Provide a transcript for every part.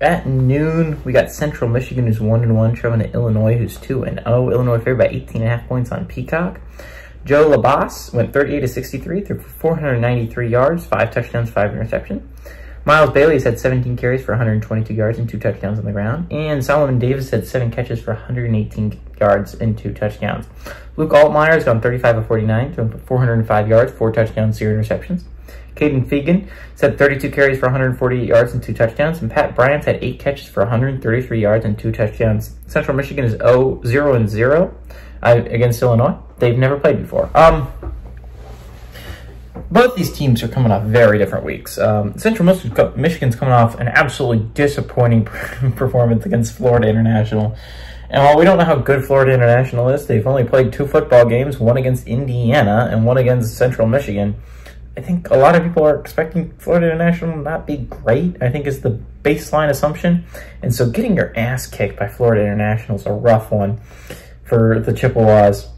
At noon, we got Central Michigan, who's 1 and 1, traveling to Illinois, who's 2 and 0. Illinois favored by 18 and a half points on Peacock. Joe Labas went 38 to 63 through 493 yards, 5 touchdowns, 5 interceptions. Miles Bailey has had 17 carries for 122 yards and 2 touchdowns on the ground. And Solomon Davis had 7 catches for 118 yards and 2 touchdowns. Luke Altmyer has gone 35 of 49, throwing for 405 yards, 4 touchdowns, 0 interceptions. Kaden Feagin had 32 carries for 148 yards and 2 touchdowns. And Pat Bryant had 8 catches for 133 yards and 2 touchdowns. Central Michigan is 0, 0 and 0 uh, against Illinois. They've never played before. Um, both these teams are coming off very different weeks. Um, Central Michigan's coming off an absolutely disappointing performance against Florida International. And while we don't know how good Florida International is, they've only played two football games, one against Indiana and one against Central Michigan. I think a lot of people are expecting Florida International not be great, I think is the baseline assumption. And so getting your ass kicked by Florida International is a rough one for the Chippewas.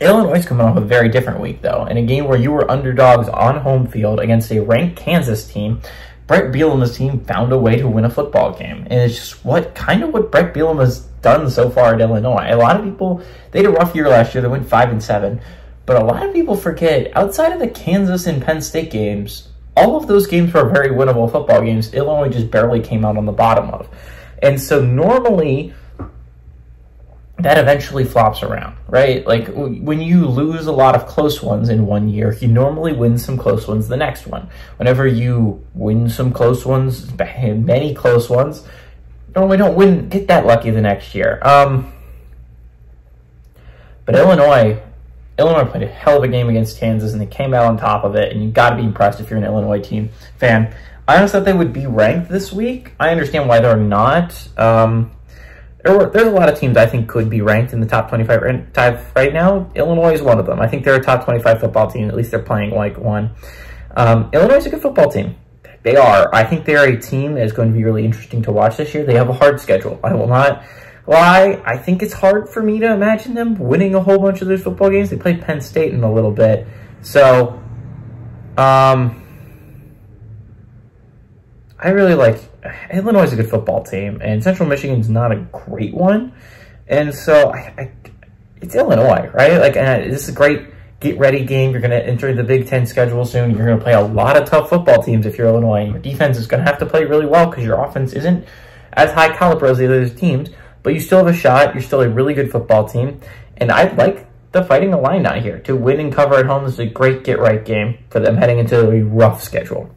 Illinois is coming off a very different week, though. In a game where you were underdogs on home field against a ranked Kansas team, Bret Bielema's team found a way to win a football game. And it's just what kind of what Bret Bielema has done so far at Illinois. A lot of people, they had a rough year last year. They went 5 and 7. But a lot of people forget, outside of the Kansas and Penn State games, all of those games were very winnable football games. Illinois just barely came out on the bottom of. And so normally that eventually flops around, right? Like when you lose a lot of close ones in one year, you normally win some close ones the next one. Whenever you win some close ones, many close ones, normally don't win, get that lucky the next year. Um, but Illinois, Illinois played a hell of a game against Kansas and they came out on top of it. And you got to be impressed if you're an Illinois team fan. I honestly thought they would be ranked this week. I understand why they're not. Um, there were, there's a lot of teams I think could be ranked in the top 25 right now. Illinois is one of them. I think they're a top 25 football team. At least they're playing like one. Um, Illinois is a good football team. They are. I think they're a team that is going to be really interesting to watch this year. They have a hard schedule. I will not lie. I think it's hard for me to imagine them winning a whole bunch of those football games. They play Penn State in a little bit. So, um, I really like Illinois is a good football team, and Central Michigan's not a great one. And so I, I, it's Illinois, right? Like, this is a great get ready game. You're going to enter the Big Ten schedule soon. You're going to play a lot of tough football teams if you're Illinois. Your defense is going to have to play really well because your offense isn't as high caliber as the other teams. But you still have a shot. You're still a really good football team. And I like the Fighting Illini here. To win and cover at home is a great get right game for them heading into a rough schedule.